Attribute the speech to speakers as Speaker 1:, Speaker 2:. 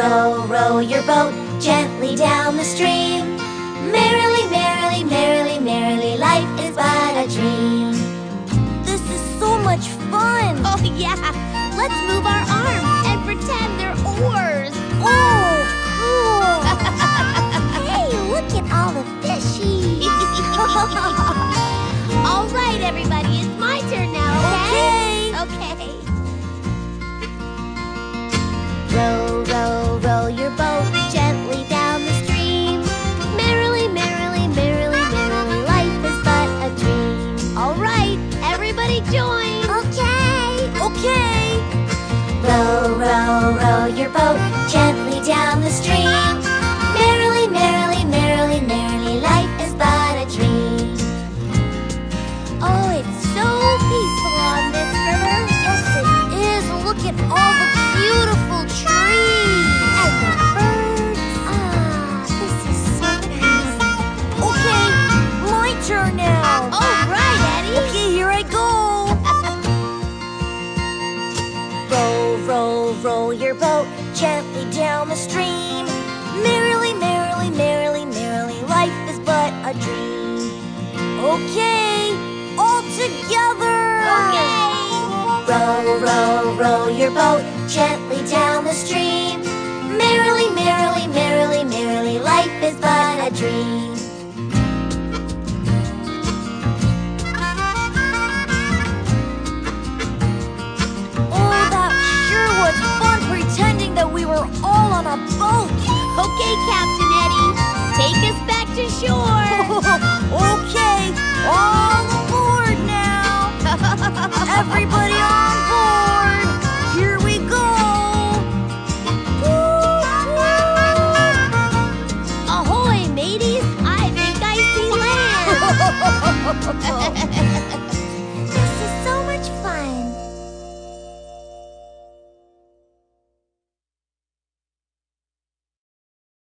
Speaker 1: row, row, your boat gently down the stream. Merrily, merrily, merrily, merrily, life is but a dream.
Speaker 2: This is so much fun.
Speaker 1: Oh, yeah. Let's move our arms and pretend they're oars.
Speaker 2: Oh, cool.
Speaker 1: Hey, look at all the fishies. all right, everybody, it's my turn now, Row, row, your boat gently down the stream. Merrily, merrily, merrily, merrily, life is but a dream. Okay,
Speaker 2: all together.
Speaker 1: Okay. Row, row, row your boat gently down the
Speaker 2: all on a boat.
Speaker 1: Okay, Captain Eddie, take us back to shore.
Speaker 2: okay, all aboard now. Everybody on board. Here we go.
Speaker 1: Ahoy, mateys! I think I see land.